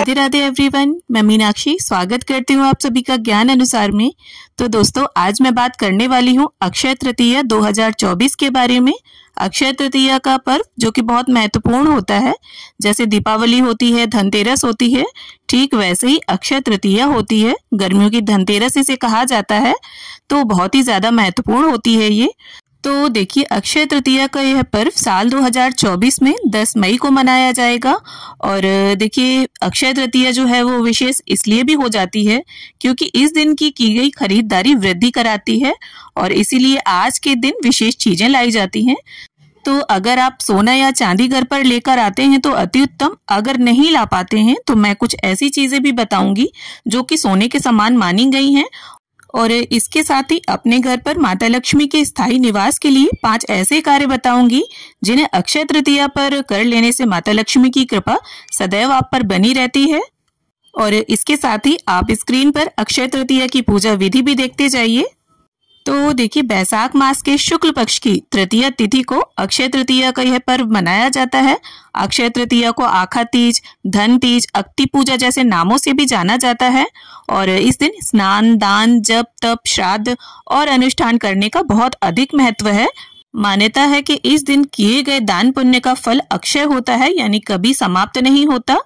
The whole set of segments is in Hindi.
राधे राधे एवरीवन मैं मीनाक्षी स्वागत करती हूँ आप सभी का ज्ञान अनुसार में। तो दोस्तों, आज मैं बात करने वाली हूँ अक्षय तृतीया 2024 के बारे में। अक्षय तृतीया का पर्व, जो कि बहुत महत्वपूर्ण होता है, जैसे दीपावली होती है, धनतेरस होती है, ठीक वैसे ही अक्षय तृतीया होती है। गर्मियों की धनतेरस इसे कहा जाता है। तो बहुत ही ज़्यादा महत्वपूर्ण होती है ये। तो देखिए, अक्षय तृतीया का यह पर्व साल 2024 में 10 मई को मनाया जाएगा। और देखिए, अक्षय तृतीया जो है वो विशेष इसलिए भी हो जाती है क्योंकि इस दिन की की गई खरीदारी वृद्धि कराती है और इसीलिए आज के दिन विशेष चीज़ें लाई जाती हैं। तो अगर आप सोना या चांदी घर पर लेकर आते हैं तो अति उत्तम। अगर नहीं ला पाते हैं तो मैं कुछ ऐसी चीज़ें भी बताऊँगी जो कि सोने के समान मानी गई हैं और इसके साथ ही अपने घर पर माता लक्ष्मी के स्थायी निवास के लिए पाँच ऐसे कार्य बताऊँगी, जिन्हें अक्षय तृतीया पर कर लेने से माता लक्ष्मी की कृपा सदैव आप पर बनी रहती है। और इसके साथ ही आप स्क्रीन पर अक्षय तृतीया की पूजा विधि भी देखते जाइए। तो देखिए, बैसाख मास के शुक्ल पक्ष की तृतीय तिथि को अक्षय तृतीया का यह पर्व मनाया जाता है। अक्षय तृतीया को आखा तीज, धन तीज, अक्ति पूजा जैसे नामों से भी जाना जाता है और इस दिन स्नान, दान, जप, तप, श्राद्ध और अनुष्ठान करने का बहुत अधिक महत्व है। मान्यता है कि इस दिन किए गए दान पुण्य का फल अक्षय होता है, यानी कभी समाप्त नहीं होता।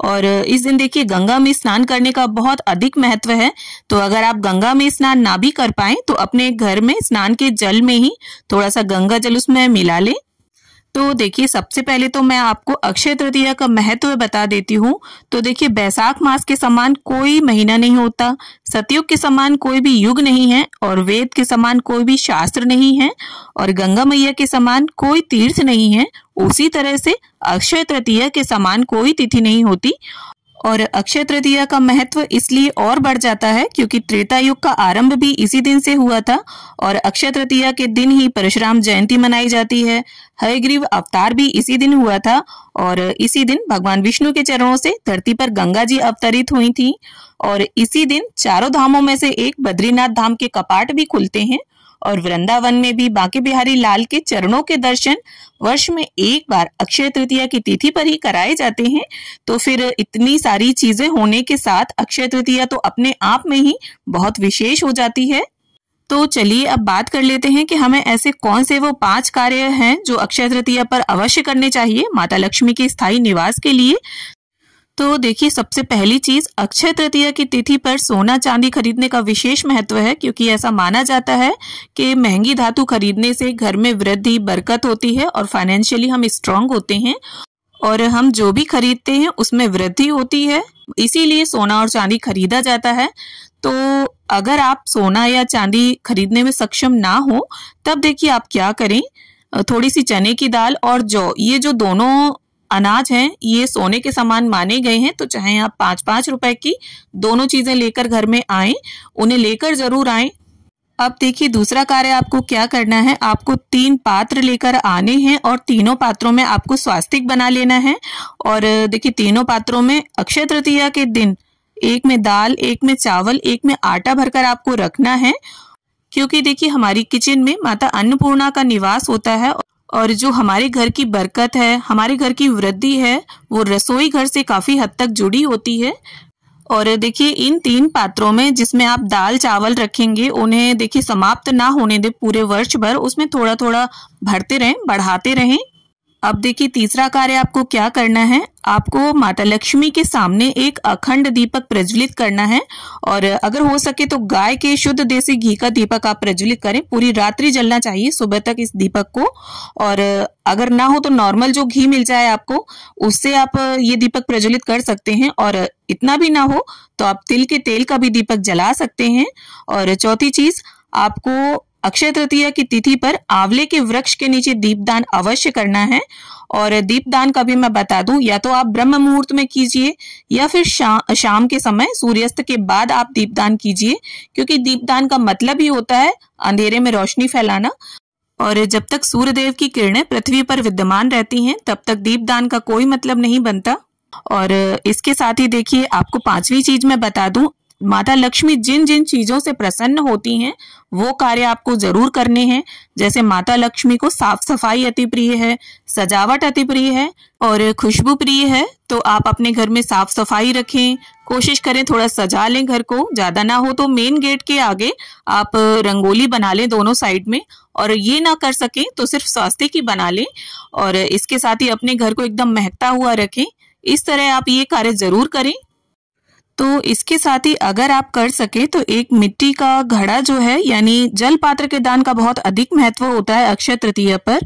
और इस दिन देखिए, गंगा में स्नान करने का बहुत अधिक महत्व है। तो अगर आप गंगा में स्नान ना भी कर पाए तो अपने घर में स्नान के जल में ही थोड़ा सा गंगा जल उसमें मिला लें। तो देखिए, सबसे पहले तो मैं आपको अक्षय तृतीया का महत्व बता देती हूँ। तो देखिए, बैसाख मास के समान कोई महीना नहीं होता। सतयुग के समान कोई भी युग नहीं है और वेद के समान कोई भी शास्त्र नहीं है और गंगा मैया के समान कोई तीर्थ नहीं है। उसी तरह से अक्षय तृतीया के समान कोई तिथि नहीं होती और अक्षय तृतीया का महत्व इसलिए और बढ़ जाता है क्योंकि त्रेता युग का आरंभ भी इसी दिन से हुआ था और अक्षय तृतीया के दिन ही परशुराम जयंती मनाई जाती है। हयग्रीव अवतार भी इसी दिन हुआ था और इसी दिन भगवान विष्णु के चरणों से धरती पर गंगा जी अवतरित हुई थी। और इसी दिन चारों धामों में से एक बद्रीनाथ धाम के कपाट भी खुलते हैं और वृंदावन में भी बांके बिहारी लाल के चरणों के दर्शन वर्ष में एक बार अक्षय तृतीया की तिथि पर ही कराए जाते हैं। तो फिर इतनी सारी चीज़ें होने के साथ अक्षय तृतीया तो अपने आप में ही बहुत विशेष हो जाती है। तो चलिए अब बात कर लेते हैं कि हमें ऐसे कौन से वो पाँच कार्य हैं जो अक्षय तृतीया पर अवश्य करने चाहिए माता लक्ष्मी के स्थायी निवास के लिए। तो देखिए, सबसे पहली चीज़, अक्षय तृतीया की तिथि पर सोना चांदी खरीदने का विशेष महत्व है, क्योंकि ऐसा माना जाता है कि महँगी धातु खरीदने से घर में वृद्धि, बरकत होती है और फाइनेंशियली हम स्ट्रांग होते हैं और हम जो भी खरीदते हैं, उसमें वृद्धि होती है। इसीलिए सोना और चांदी खरीदा जाता है। तो अगर आप सोना या चांदी खरीदने में सक्षम ना हो, तब देखिए आप क्या करें? थोड़ी सी चने की दाल और जौ, ये जो दोनों अनाज हैं, ये सोने के समान माने गए हैं तो चाहे आप पाँच पाँच रुपए की दोनों चीज़ें लेकर घर में आए, उन्हें लेकर ज़रूर आए। अब देखिए, दूसरा कार्य आपको क्या करना है? आपको तीन पात्र लेकर आने हैं और तीनों पात्रों में आपको स्वास्तिक बना लेना है। और देखिए, तीनों पात्रों में अक्षय तृतीया के दिन, एक में दाल, एक में चावल, एक में आटा भरकर आपको रखना है। क्योंकि देखिए, हमारी किचन में माता अन्नपूर्णा का निवास होता है और जो हमारे घर की बरकत है, हमारे घर की वृद्धि है, वो रसोई घर से काफ़ी हद तक जुड़ी होती है। और देखिए, इन तीन पात्रों में जिसमें आप दाल, चावल रखेंगे, उन्हें देखिए समाप्त ना होने दे पूरे वर्ष भर, उसमें थोड़ा थोड़ा भरते रहें, बढ़ाते रहें। अब देखिए, तीसरा कार्य आपको क्या करना है? आपको माता लक्ष्मी के सामने एक अखंड दीपक प्रज्वलित करना है और अगर हो सके तो गाय के शुद्ध देसी घी का दीपक आप प्रज्वलित करें। पूरी रात्रि जलना चाहिए सुबह तक इस दीपक को और अगर ना हो तो नॉर्मल जो घी मिल जाए आपको, उससे आप ये दीपक प्रज्वलित कर सकते हैं और इतना भी ना हो तो आप तिल के तेल का भी दीपक जला सकते हैं। और चौथी चीज़, आपको अक्षय तृतीया की तिथि पर आंवले के वृक्ष के नीचे दीपदान अवश्य करना है। और दीपदान का भी मैं बता दूँ या तो आप ब्रह्म मुहूर्त में कीजिए या फिर शा, शाम के समय सूर्यास्त के बाद आप दीपदान कीजिए क्योंकि दीपदान का मतलब ही होता है अंधेरे में रोशनी फैलाना। और जब तक सूर्यदेव की किरणें पृथ्वी पर विद्यमान रहती हैं तब तक दीपदान का कोई मतलब नहीं बनता। और इसके साथ ही देखिए आपको पांचवी चीज़ मैं बता दूँ माता लक्ष्मी जिन जिन चीज़ों से प्रसन्न होती हैं, वो कार्य आपको ज़रूर करने हैं। जैसे माता लक्ष्मी को साफ़ सफ़ाई अति प्रिय है, सजावट अति प्रिय है और खुशबू प्रिय है तो आप अपने घर में साफ़ सफ़ाई रखें, कोशिश करें थोड़ा सजा लें घर को। ज़्यादा ना हो तो मेन गेट के आगे आप रंगोली बना लें दोनों साइड में और ये ना कर सके तो सिर्फ़ स्वास्थ्य की बना लें और इसके साथ ही अपने घर को एकदम महकता हुआ रखें। इस तरह आप ये कार्य ज़रूर करें। तो इसके साथ ही अगर आप कर सके तो एक मिट्टी का घड़ा जो है, यानी जल पात्र के दान का बहुत अधिक महत्व होता है अक्षय तृतीय पर।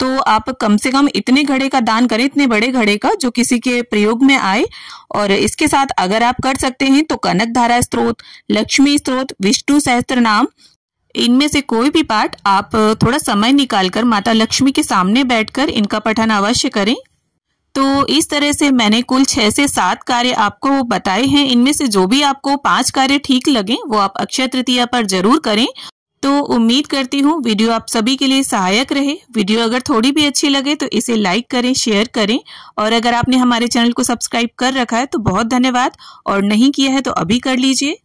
तो आप कम से कम इतने घड़े का दान करें, इतने बड़े घड़े का जो किसी के प्रयोग में आए। और इसके साथ अगर आप कर सकते हैं तो कनक धारा स्त्रोत लक्ष्मी स्त्रोत विष्णु सहस्त्र नाम, इनमें से कोई भी पाठ आप थोड़ा समय निकालकर माता लक्ष्मी के सामने बैठकर इनका पठन अवश्य करें। तो इस तरह से मैंने कुल छह से सात कार्य आपको बताए हैं। इनमें से जो भी आपको पाँच कार्य ठीक लगे, वो आप अक्षय तृतीया पर ज़रूर करें। तो उम्मीद करती हूँ वीडियो आप सभी के लिए सहायक रहे। वीडियो अगर थोड़ी भी अच्छी लगे तो इसे लाइक करें, शेयर करें। और अगर आपने हमारे चैनल को सब्सक्राइब कर रखा है तो बहुत धन्यवाद। और नहीं किया है तो अभी कर लीजिए।